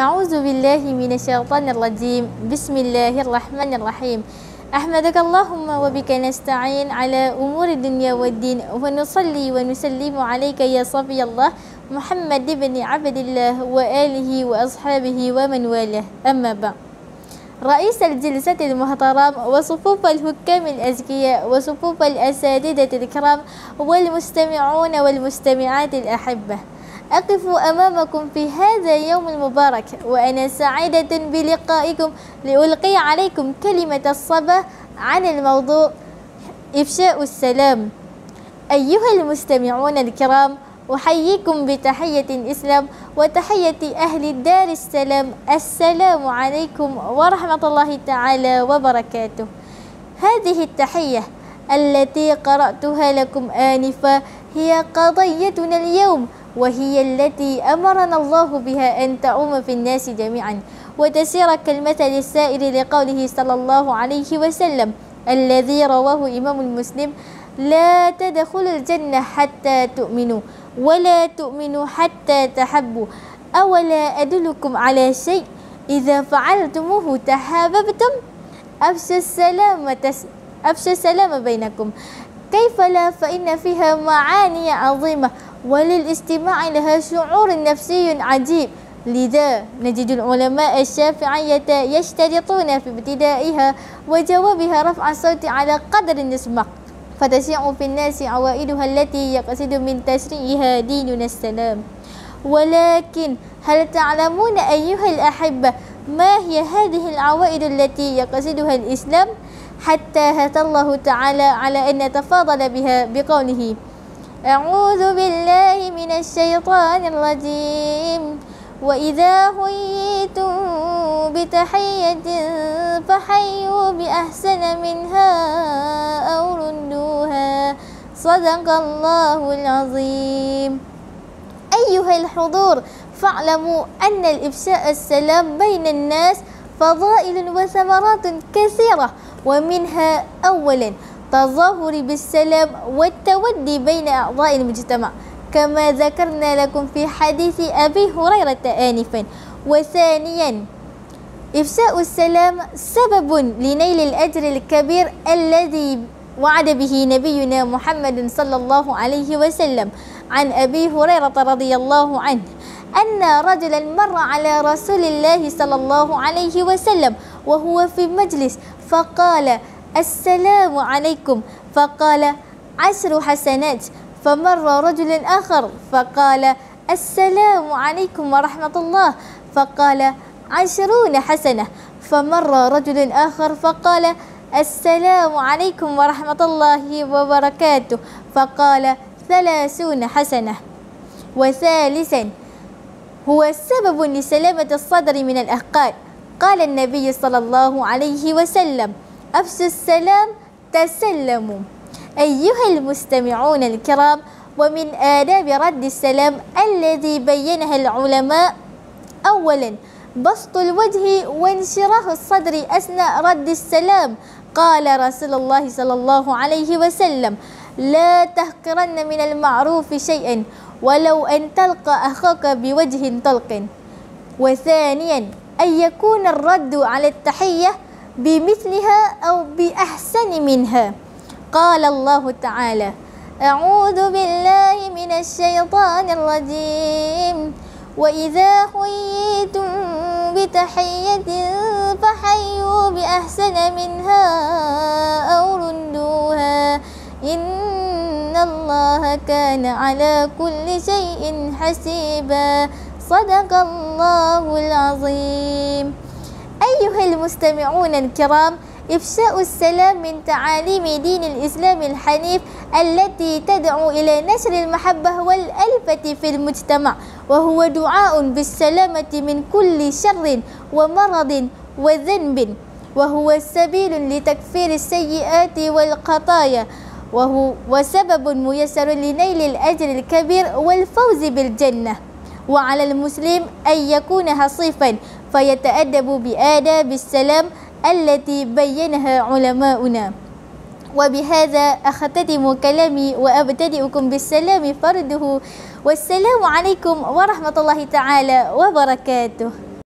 أعوذ بالله من الشيطان الرجيم. بسم الله الرحمن الرحيم. أحمدك اللهم وبك نستعين على أمور الدنيا والدين ونصلي ونسلم عليك يا صفي الله محمد بن عبد الله وآله وأصحابه ومن والاه. أما بعد رئيس الجلسة المحترم وصفوف الحكام الأزكياء وصفوف الأساتذة الكرام والمستمعون والمستمعات الأحبة. أقف أمامكم في هذا اليوم المبارك وأنا سعيدة بلقائكم لألقي عليكم كلمة الصبا عن الموضوع إفشاء السلام. أيها المستمعون الكرام أحييكم بتحية الإسلام وتحية أهل دار السلام. السلام عليكم ورحمة الله تعالى وبركاته. هذه التحية التي قرأتها لكم آنفا هي قضيتنا اليوم. وهي التي أمرنا الله بها أن تعوم في الناس جميعا. وتسير كالمثل السائر لقوله صلى الله عليه وسلم الذي رواه إمام المسلم لا تدخل الجنة حتى تؤمنوا ولا تؤمنوا حتى تحبوا أولا أدلكم على شيء إذا فعلتموه تحاببتم أفشوا السلام تس... أفشوا السلام بينكم. كيف لا؟ فإن فيها معاني عظيمة. وللاستماع لها شعور نفسي عجيب. لذا نجد العلماء الشافعية يشترطون في ابتدائها وجوابها رفع الصوت على قدر النسمة فتشيع في الناس عوائدها التي يقصد من تشريعها ديننا السلام. ولكن هل تعلمون أيها الأحبة ما هي هذه العوائد التي يقصدها الإسلام؟ حتى هدى الله تعالى على أن نتفاضل بها بقوله أعوذ بالله من الشيطان الرجيم. وإذا حييتم بتحية فحيوا بأحسن منها أو ردوها. صدق الله العظيم. أيها الحضور فاعلموا أن الإفشاء السلام بين الناس فضائل وثمرات كثيرة ومنها أولاً التظاهر بالسلام والتودي بين أعضاء المجتمع. كما ذكرنا لكم في حديث أبي هريرة آنفا. وثانيا إفشاء السلام سبب لنيل الأجر الكبير الذي وعد به نبينا محمد صلى الله عليه وسلم. عن أبي هريرة رضي الله عنه أن رجلا مر على رسول الله صلى الله عليه وسلم وهو في مجلس فقال السلام عليكم. فقال عشر حسنات. فمر رجل آخر فقال السلام عليكم ورحمة الله. فقال عشرون حسنة. فمر رجل آخر فقال السلام عليكم ورحمة الله وبركاته. فقال ثلاثون حسنة. وثالثا هو سبب لسلامة الصدر من الأحقاد قال النبي صلى الله عليه وسلم أفشوا السلام تسلموا. أيها المستمعون الكرام ومن آداب رد السلام الذي بينها العلماء أولا بسط الوجه وانشراح الصدر أثناء رد السلام. قال رسول الله صلى الله عليه وسلم لا تحقرن من المعروف شيئا ولو أن تلقى أخاك بوجه طلق. وثانيا أن يكون الرد على التحية بمثلها أو بأحسن منها. قال الله تعالى أعوذ بالله من الشيطان الرجيم. وإذا حييتم بتحية فحيوا بأحسن منها أو ردوها. إن الله كان على كل شيء حسيبا. صدق الله العظيم. أيها المستمعون الكرام إفشاء السلام من تعاليم دين الإسلام الحنيف التي تدعو إلى نشر المحبة والألفة في المجتمع وهو دعاء بالسلامة من كل شر ومرض وذنب وهو سبيل لتكفير السيئات والخطايا وهو وسبب ميسر لنيل الأجر الكبير والفوز بالجنة. وعلى المسلم أن يكون حصيفا فيتأدب بآداب السلام التي بينها علماؤنا. وبهذا أختتم كلامي وأبتدئكم بالسلام فرده. والسلام عليكم ورحمة الله تعالى وبركاته.